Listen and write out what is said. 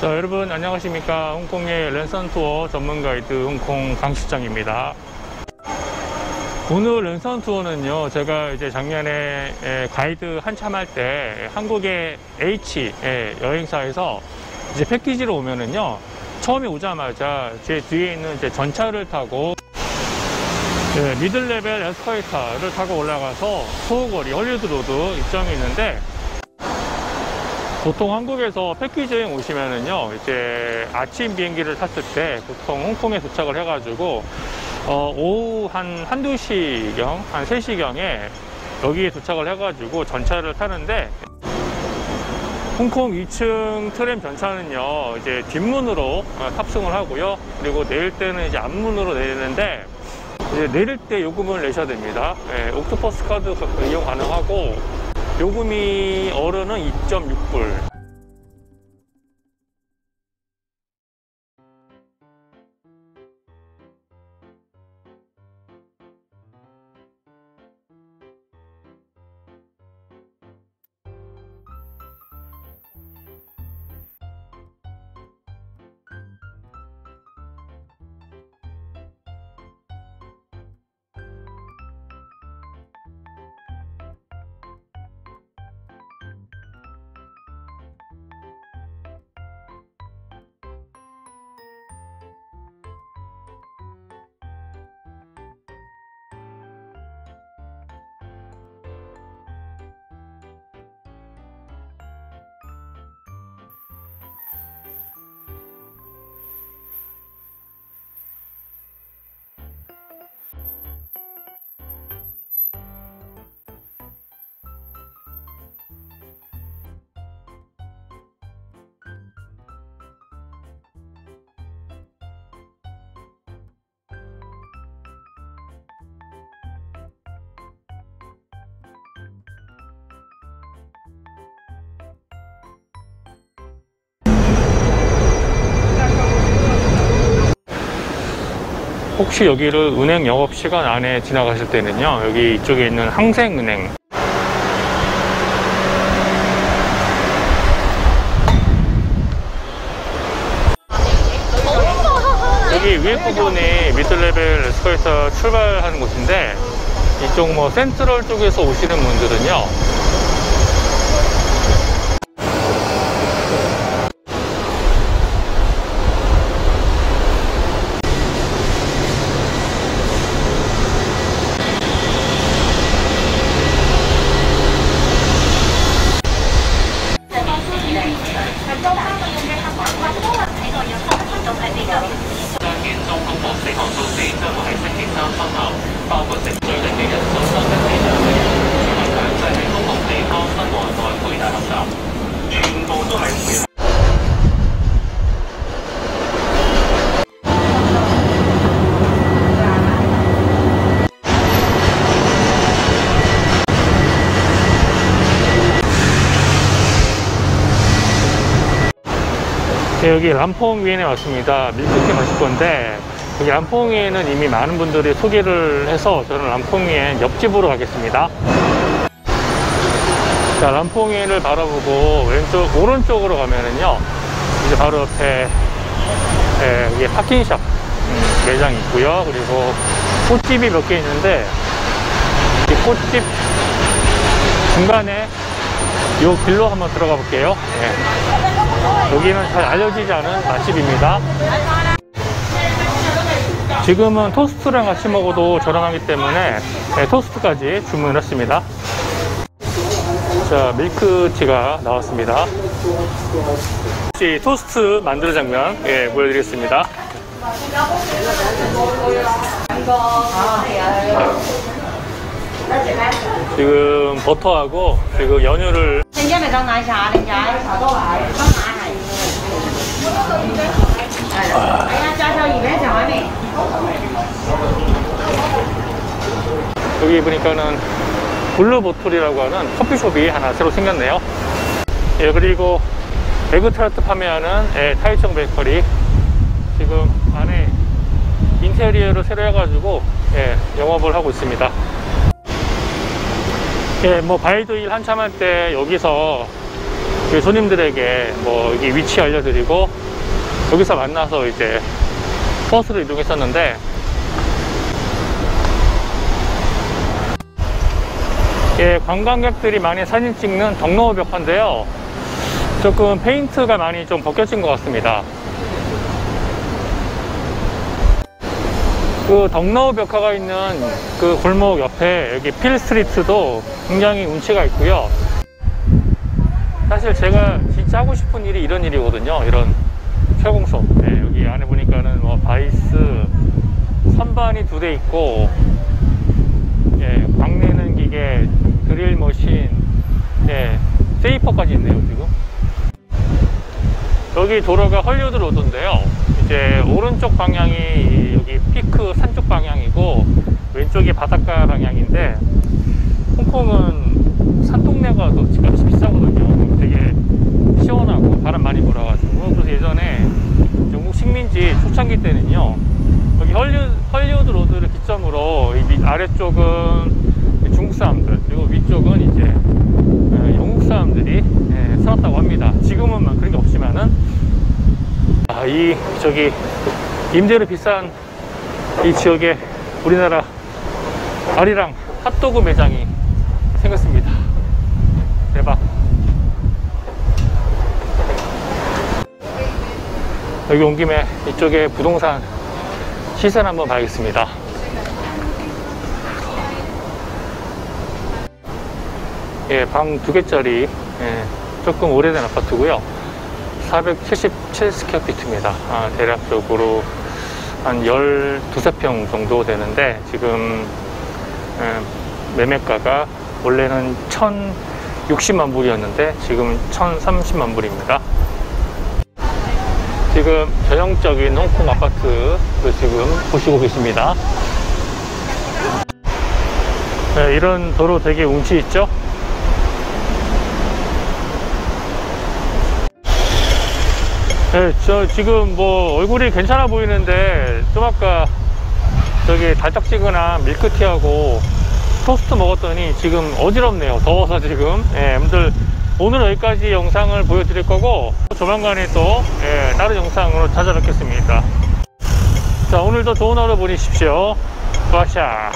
자 여러분 안녕하십니까? 홍콩의 랜선 투어 전문 가이드 홍콩 강실장입니다. 오늘 랜선 투어는요 제가 이제 작년에 에, 가이드 한참 할 때 한국의 H 에, 여행사에서 이제 패키지로 오면은요 처음에 오자마자 제 뒤에 있는 이제 전차를 타고 예, 미들 레벨 에스컬레이터를 타고 올라가서 소호거리 헐리우드 로드 입점이 있는데 보통 한국에서 패키지 여행 오시면은요, 이제 아침 비행기를 탔을 때 보통 홍콩에 도착을 해가지고, 어, 오후 한, 한두 시경, 한 3시경에 여기에 도착을 해가지고 전차를 타는데, 홍콩 2층 트램 전차는요, 이제 뒷문으로 어, 탑승을 하고요. 그리고 내릴 때는 이제 앞문으로 내리는데, 이제 내릴 때 요금을 내셔야 됩니다. 예, 옥토퍼스 카드 이용 가능하고, 요금이 어른은 2.6불. 혹시 여기를 은행 영업 시간 안에 지나가실 때는요, 여기 이쪽에 있는 항생은행. 여기 위에 부분이 미들레벨 에스컬레이터 출발하는 곳인데, 이쪽 뭐 센트럴 쪽에서 오시는 분들은요, 네, 여기 람퐁 위엔에 왔습니다. 밀크티 마실 건데 여기 람퐁위엔은 이미 많은 분들이 소개를 해서 저는 람퐁위엔 옆집으로 가겠습니다. 자, 람퐁위엔을 바라보고 왼쪽 오른쪽으로 가면은요 이제 바로 옆에 예, 이게 파킹샵 음, 매장이 있고요. 그리고 꽃집이 몇 개 있는데 이 꽃집 중간에 이 길로 한번 들어가 볼게요. 예. 여기는 잘 알려지지 않은 맛집입니다. 지금은 토스트랑 같이 먹어도 저렴하기 때문에 네, 토스트까지 주문을 했습니다. 자, 밀크티가 나왔습니다. 혹시 토스트 만드는 장면 예, 보여드리겠습니다. 지금 버터하고 그리고 연유를 여기 보니까는 블루보틀이라고 하는 커피숍이 하나 새로 생겼네요. 예, 그리고 에그타르트 판매하는 예, 타이청 베이커리 지금 안에 인테리어를 새로 해가지고 예, 영업을 하고 있습니다. 예, 뭐 가이드 일 한참 할 때 여기서 그 손님들에게 뭐 여기 위치 알려드리고 여기서 만나서 이제 버스로 이동했었는데 예, 관광객들이 많이 사진 찍는 덕로우 벽화인데요. 조금 페인트가 많이 좀 벗겨진 것 같습니다. 그 덕로우 벽화가 있는 그 골목 옆에 여기 필 스트리트도 굉장히 운치가 있고요. 사실 제가 진짜 하고 싶은 일이 이런 일이거든요. 이런 철공소. 네, 여기 안에 보니까는 뭐 바이스 선반이 두 대 있고, 예, 광내는 기계, 드릴 머신, 예, 세이퍼까지 있네요, 지금. 여기 도로가 헐리우드 로드인데요. 이제 오른쪽 방향이 여기 피크 산 쪽 방향이고, 왼쪽이 바닷가 방향인데, 홍콩은 산 동네가 더 집값이 비싸거든요. 되게 시원하고 바람 많이 불어가지고 그래서 예전에 영국 식민지 초창기 때는요 여기 헐리우드, 로드를 기점으로 이 밑- 아래쪽은 중국 사람들 그리고 위쪽은 이제 어, 영국 사람들이 예, 살았다고 합니다. 지금은 막 그런 게 없지만은 아, 이 저기 임대료 비싼 이 지역에 우리나라 아리랑 핫도그 매장이 생겼습니다. 대박. 여기 온 김에 이쪽에 부동산 시세 한번 봐야겠습니다. 예, 방 두 개짜리, 예, 조금 오래된 아파트고요 477스퀘어피트입니다. 아, 대략적으로 한 12평 정도 되는데, 지금, 예, 매매가가 원래는 1,060만 불이었는데, 지금 1,030만 불입니다. 지금 전형적인 홍콩 아파트를 지금 보시고 계십니다. 네, 이런 도로 되게 운치 있죠? 네, 저 지금 뭐 얼굴이 괜찮아 보이는데 좀 아까 저기 달짝지근한 밀크티하고 토스트 먹었더니 지금 어지럽네요. 더워서 지금. 예, 여러분들 오늘 여기까지 영상을 보여드릴 거고 조만간에 또 예, 다른 영상으로 찾아뵙겠습니다. 자, 오늘도 좋은 하루 보내십시오. 빠샤.